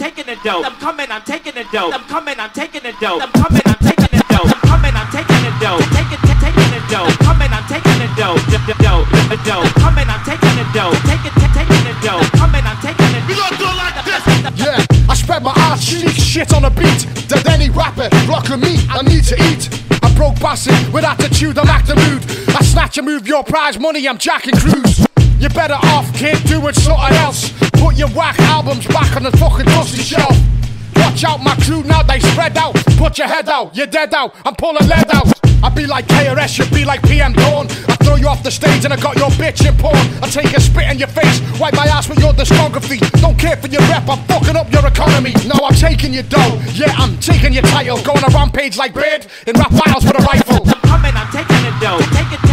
taking the dough. I'm coming, I'm taking the dough. I'm coming, I'm taking the dough. I'm coming, I'm taking the dough. I'm coming, I'm taking the dough. Take it, taking the dough. I'm Coming, I'm taking the dough. The dough, the dough. Coming, I'm taking the dough. Take it, taking the dough. Coming, I'm taking the dough. We gonna do like this. Yeah, I spread my ass cheek shit on a beat. Dead any rapper, blocking me, I need to eat. I broke bastard with attitude, I'm acting rude. I snatch and move your prize money, I'm jacking crews. You're better off, kid, doing something else. Put your whack albums back on the fucking dusty shelf. Watch out, my crew now they spread out. Put your head out, you're dead out. I'm pulling lead out. I be like KRS, you be like PM Dawn. I throw you off the stage and I got your bitch in porn. I take a spit in your face, wipe my ass with your discography. Don't care for your rep, I'm fucking up your economy. No, I'm taking your dough. Yeah, I'm taking your title. Going a rampage like Beard in rap files with a rifle. I'm coming, I'm taking the dough. Take it,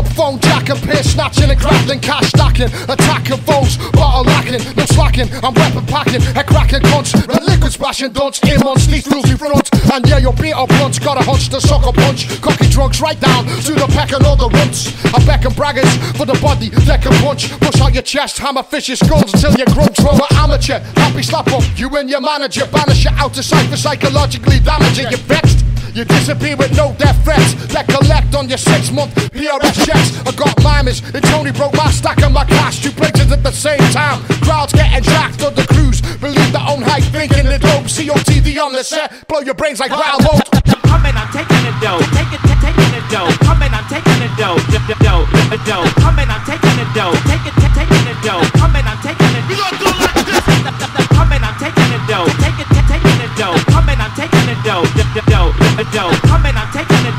club, phone jacking, piss snatching and grappling, cash stacking, attacking foes, bottle lacking, no slacking, I'm weapon packing, head cracking cunts, the liquid splashing dunce, in on sleep the front, and yeah, you'll beat up blunts, got a hunch to suck a punch, cocky drunks right down to the peck and all the runts. I beckon braggers for the body, deck and punch, push out your chest, hammer fish your skulls until you from an amateur, happy slap up, you and your manager, banish you out of sight for psychologically damaging, you vexed. You disappear with no death threats that collect on your six month PRS checks. I got mimers, and Tony Broke my stack and my cash. Two places at the same time. Crowds getting jacked on the cruise. Believe their own hype, thinking the dope. COTV on the set, blow your brains like wild. I'm coming, I'm taking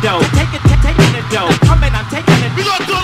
though. Take it, take, taking it though. Coming, I'm taking it. We got the